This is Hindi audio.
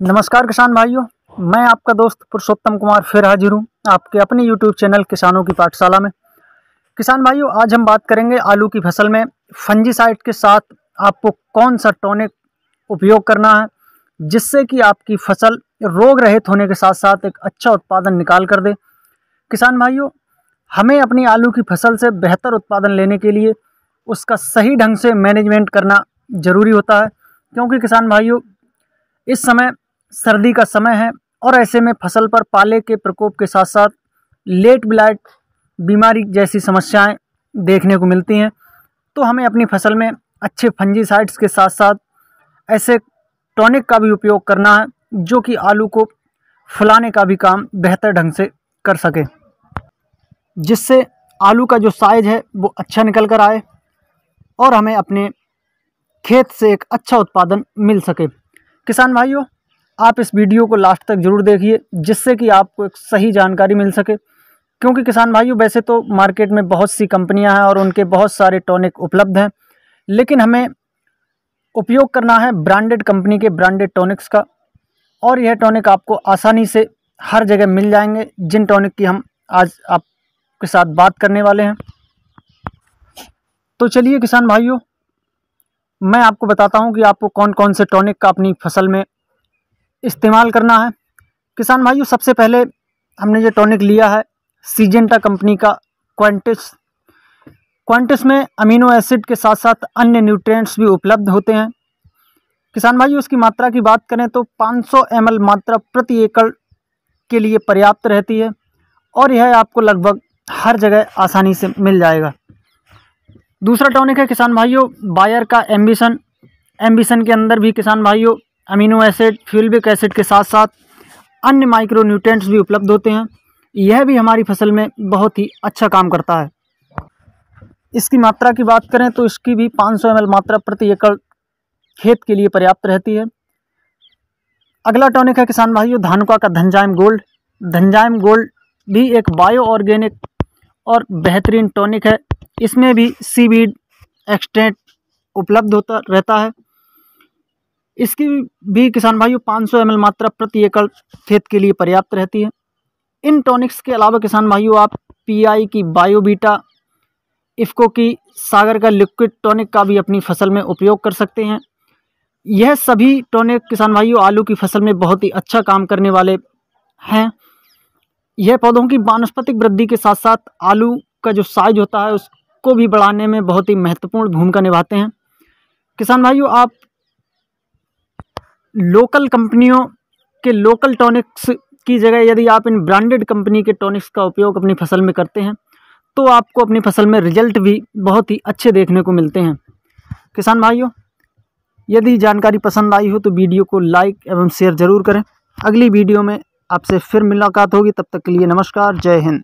नमस्कार किसान भाइयों, मैं आपका दोस्त पुरुषोत्तम कुमार फिर हाजिर हूँ आपके अपने यूट्यूब चैनल किसानों की पाठशाला में। किसान भाइयों, आज हम बात करेंगे आलू की फ़सल में फंजीसाइड के साथ आपको कौन सा टॉनिक उपयोग करना है, जिससे कि आपकी फ़सल रोग रहित होने के साथ साथ एक अच्छा उत्पादन निकाल कर दे। किसान भाइयों, हमें अपनी आलू की फ़सल से बेहतर उत्पादन लेने के लिए उसका सही ढंग से मैनेजमेंट करना ज़रूरी होता है, क्योंकि किसान भाइयों, इस समय सर्दी का समय है और ऐसे में फ़सल पर पाले के प्रकोप के साथ साथ लेट ब्लाइट बीमारी जैसी समस्याएँ देखने को मिलती हैं। तो हमें अपनी फ़सल में अच्छे फंजीसाइड्स के साथ साथ ऐसे टॉनिक का भी उपयोग करना है, जो कि आलू को फुलाने का भी काम बेहतर ढंग से कर सके। जिससे आलू का जो साइज़ है, वो अच्छा निकल कर आए और हमें अपने खेत से एक अच्छा उत्पादन मिल सके। किसान भाइयों आप इस वीडियो को लास्ट तक ज़रूर देखिए, जिससे कि आपको एक सही जानकारी मिल सके। क्योंकि किसान भाइयों, वैसे तो मार्केट में बहुत सी कंपनियाँ हैं और उनके बहुत सारे टॉनिक उपलब्ध हैं, लेकिन हमें उपयोग करना है ब्रांडेड कंपनी के ब्रांडेड टॉनिक्स का, और यह टॉनिक आपको आसानी से हर जगह मिल जाएँगे, जिन टॉनिक की हम आज आपके साथ बात करने वाले हैं। तो चलिए किसान भाइयों, मैं आपको बताता हूँ कि आपको कौन कौन से टॉनिक का अपनी फ़सल में इस्तेमाल करना है। किसान भाइयों, सबसे पहले हमने जो टॉनिक लिया है सीजेंटा कंपनी का क्वांटिस क्वांटिस में अमीनो एसिड के साथ साथ अन्य न्यूट्रिएंट्स भी उपलब्ध होते हैं। किसान भाइयों उसकी मात्रा की बात करें तो 500 ml मात्रा प्रति एकड़ के लिए पर्याप्त रहती है और यह आपको लगभग हर जगह आसानी से मिल जाएगा। दूसरा टॉनिक है किसान भाइयों, बायर का एम्बिशन। एम्बिशन के अंदर भी किसान भाइयों अमीनो एसिड फ्यूलबिक एसिड के साथ साथ अन्य माइक्रो न्यूट्रेंट्स भी उपलब्ध होते हैं। यह भी हमारी फ़सल में बहुत ही अच्छा काम करता है। इसकी मात्रा की बात करें तो इसकी भी 500 सौ मात्रा प्रति एकड़ खेत के लिए पर्याप्त रहती है। अगला टॉनिक है किसान भाइयों, धानुका का धनजाइम गोल्ड। धनजाइम गोल्ड भी एक बायो ऑर्गेनिक और बेहतरीन टॉनिक है। इसमें भी सीवीड एक्सटेंट उपलब्ध होता रहता है। इसकी भी किसान भाइयों 500 सौ मात्रा प्रति एकड़ खेत के लिए पर्याप्त रहती है। इन टॉनिक्स के अलावा किसान भाइयों, आप पीआई की बायोबीटा, इफ़को की सागर का लिक्विड टॉनिक का भी अपनी फ़सल में उपयोग कर सकते हैं। यह सभी टॉनिक किसान भाइयों, आलू की फ़सल में बहुत ही अच्छा काम करने वाले हैं। यह पौधों की वानस्पतिक वृद्धि के साथ साथ आलू का जो साइज़ होता है, उसको भी बढ़ाने में बहुत ही महत्वपूर्ण भूमिका निभाते हैं। किसान भाइयों, आप लोकल कंपनियों के लोकल टॉनिक्स की जगह यदि आप इन ब्रांडेड कंपनी के टॉनिक्स का उपयोग अपनी फ़सल में करते हैं तो आपको अपनी फ़सल में रिज़ल्ट भी बहुत ही अच्छे देखने को मिलते हैं। किसान भाइयों, यदि जानकारी पसंद आई हो तो वीडियो को लाइक एवं शेयर ज़रूर करें। अगली वीडियो में आपसे फिर मुलाकात होगी, तब तक के लिए नमस्कार, जय हिंद।